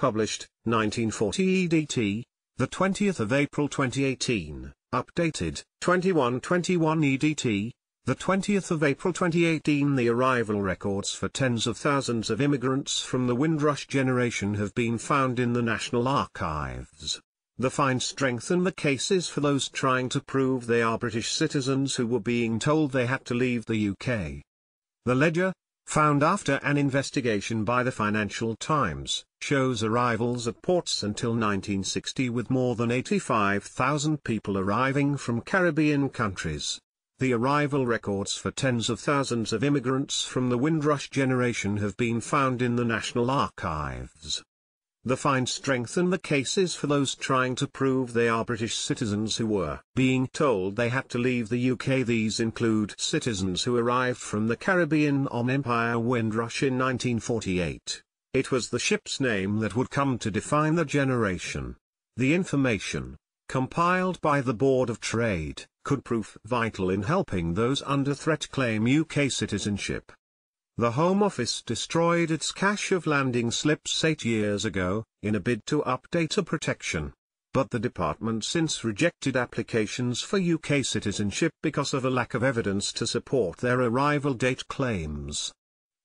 published, 1940 EDT, the 20th of April 2018, updated, 2121 EDT, the 20th of April 2018 The arrival records for tens of thousands of immigrants from the Windrush generation have been found in the National Archives. The find strengthen the cases for those trying to prove they are British citizens who were being told they had to leave the UK. The ledger, found after an investigation by the Financial Times, shows arrivals at ports until 1960 with more than 85,000 people arriving from Caribbean countries. The arrival records for tens of thousands of immigrants from the Windrush generation have been found in the National Archives. The find strengthen the cases for those trying to prove they are British citizens who were being told they had to leave the UK. These include citizens who arrived from the Caribbean on Empire Windrush in 1948. It was the ship's name that would come to define the generation. The information, compiled by the Board of Trade, could prove vital in helping those under threat claim UK citizenship. The Home Office destroyed its cache of landing slips eight years ago, in a bid to update a protection. But the department since rejected applications for UK citizenship because of a lack of evidence to support their arrival date claims.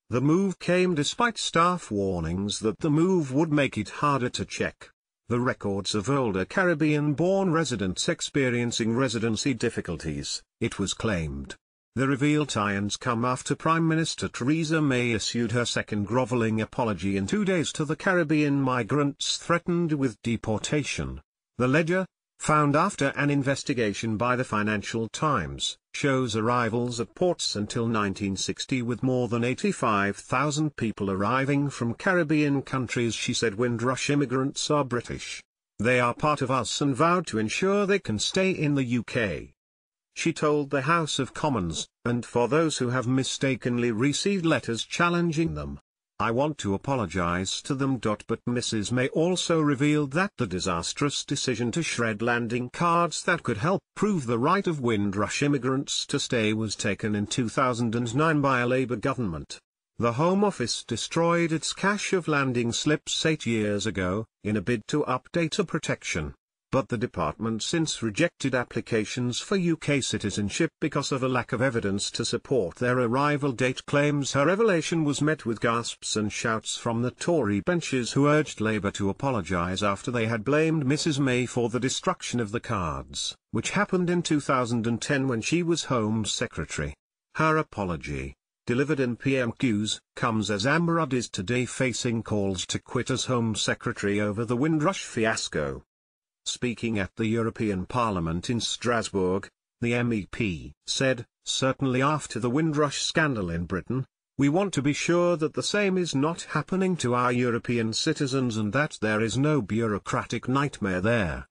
The move came despite staff warnings that the move would make it harder to check the records of older Caribbean-born residents experiencing residency difficulties, it was claimed. The reveal tie-ins come after Prime Minister Theresa May issued her second grovelling apology in two days to the Caribbean migrants threatened with deportation. The ledger, found after an investigation by the Financial Times, shows arrivals at ports until 1960 with more than 85,000 people arriving from Caribbean countries she said Windrush immigrants are British. They are part of us and vowed to ensure they can stay in the UK. She told the House of Commons, and for those who have mistakenly received letters challenging them, I want to apologize to them. But Mrs. May also revealed that the disastrous decision to shred landing cards that could help prove the right of Windrush immigrants to stay was taken in 2009 by a Labour government. The Home Office destroyed its cache of landing slips eight years ago, in a bid to update a protection but the department since rejected applications for UK citizenship because of a lack of evidence to support their arrival date claims her revelation was met with gasps and shouts from the Tory benches who urged Labour to apologise after they had blamed Mrs May for the destruction of the cards, which happened in 2010 when she was Home Secretary. Her apology, delivered in PMQs, comes as Amber Rudd is today facing calls to quit as Home Secretary over the Windrush fiasco. Speaking at the European Parliament in Strasbourg, the MEP said, certainly after the Windrush scandal in Britain, we want to be sure that the same is not happening to our European citizens and that there is no bureaucratic nightmare there.